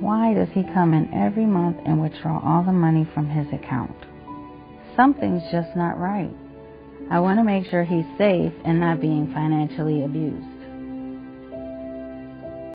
Why does he come in every month and withdraw all the money from his account? Something's just not right. I want to make sure he's safe and not being financially abused.